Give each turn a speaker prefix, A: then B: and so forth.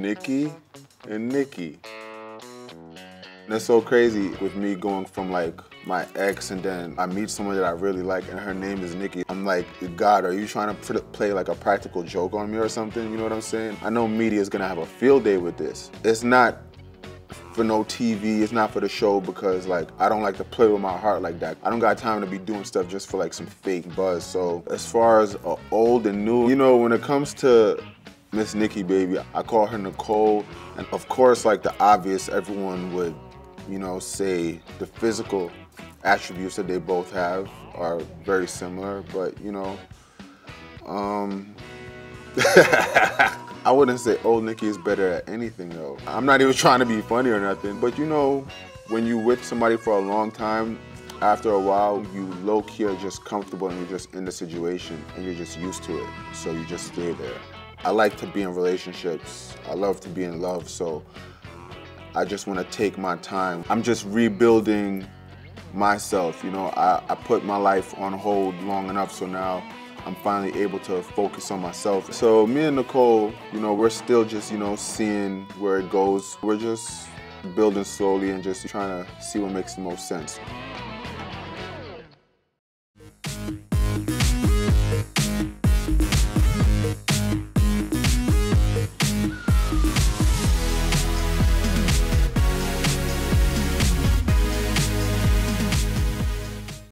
A: Nikki and Nikki. That's so crazy with me going from like my ex and then I meet someone that I really like and her name is Nikki. I'm like, God, are you trying to play like a practical joke on me or something? You know what I'm saying? I know media is gonna have a field day with this. It's not for no TV, it's not for the show because like I don't like to play with my heart like that. I don't got time to be doing stuff just for like some fake buzz. So as far as old and new, you know, when it comes to Miss Nikki baby, I call her Nicole. And of course, like the obvious, everyone would, you know, say the physical attributes that they both have are very similar, but you know, um, I wouldn't say old Nikki is better at anything though. I'm not even trying to be funny or nothing, but you know, when you with somebody for a long time, after a while, you low-key are just comfortable and you're just in the situation and you're just used to it, so you just stay there. I like to be in relationships. I love to be in love, so I just want to take my time. I'm just rebuilding myself. You know, I, I put my life on hold long enough, so now I'm finally able to focus on myself. So me and Nicole, you know, we're still just, you know, seeing where it goes. We're just building slowly and just trying to see what makes the most sense.